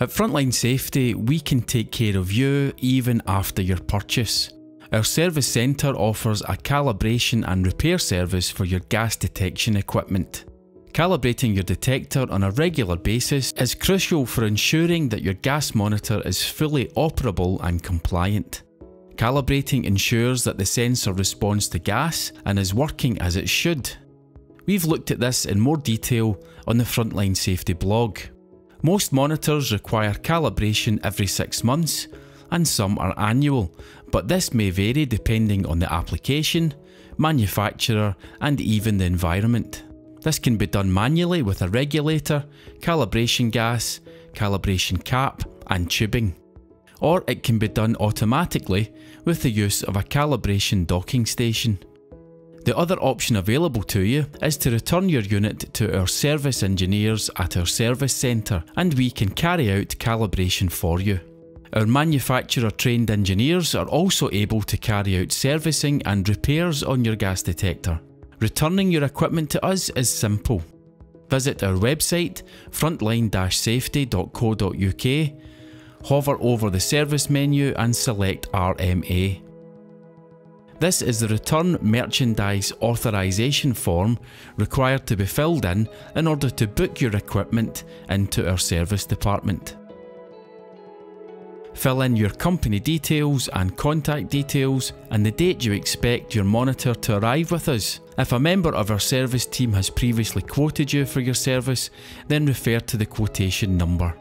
At Frontline Safety, we can take care of you even after your purchase. Our service centre offers a calibration and repair service for your gas detection equipment. Calibrating your detector on a regular basis is crucial for ensuring that your gas monitor is fully operable and compliant. Calibrating ensures that the sensor responds to gas and is working as it should. We've looked at this in more detail on the Frontline Safety blog. Most monitors require calibration every 6 months and some are annual, but this may vary depending on the application, manufacturer and even the environment. This can be done manually with a regulator, calibration gas, calibration cap and tubing. Or it can be done automatically with the use of a calibration docking station. The other option available to you is to return your unit to our service engineers at our service centre and we can carry out calibration for you. Our manufacturer trained engineers are also able to carry out servicing and repairs on your gas detector. Returning your equipment to us is simple. Visit our website frontline-safety.co.uk, hover over the service menu and select RMA. This is the Return Merchandise Authorisation form required to be filled in in order to book your equipment into our service department. Fill in your company details and contact details and the date you expect your monitor to arrive with us. If a member of our service team has previously quoted you for your service, then refer to the quotation number.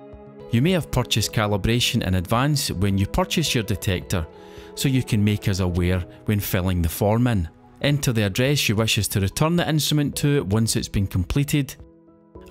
You may have purchased calibration in advance when you purchase your detector, so you can make us aware when filling the form in. Enter the address you wish us to return the instrument to once it's been completed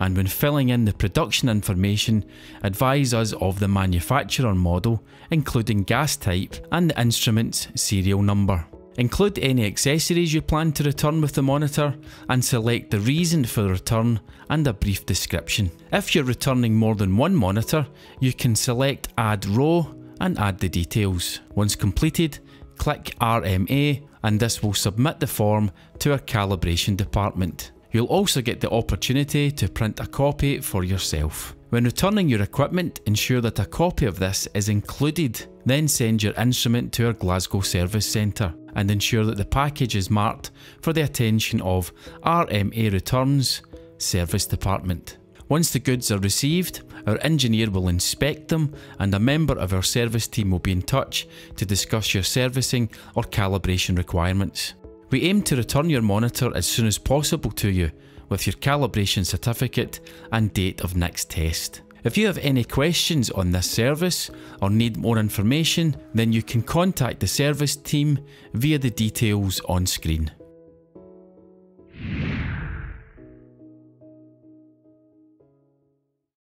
and when filling in the production information, advise us of the manufacturer model, including gas type and the instrument's serial number. Include any accessories you plan to return with the monitor and select the reason for the return and a brief description. If you're returning more than one monitor, you can select Add Row and add the details. Once completed, click RMA and this will submit the form to our calibration department. You'll also get the opportunity to print a copy for yourself. When returning your equipment, ensure that a copy of this is included. Then send your instrument to our Glasgow Service Centre and ensure that the package is marked for the attention of RMA Returns Service Department. Once the goods are received, our engineer will inspect them and a member of our service team will be in touch to discuss your servicing or calibration requirements. We aim to return your monitor as soon as possible to you with your calibration certificate and date of next test. If you have any questions on this service or need more information, then you can contact the service team via the details on screen.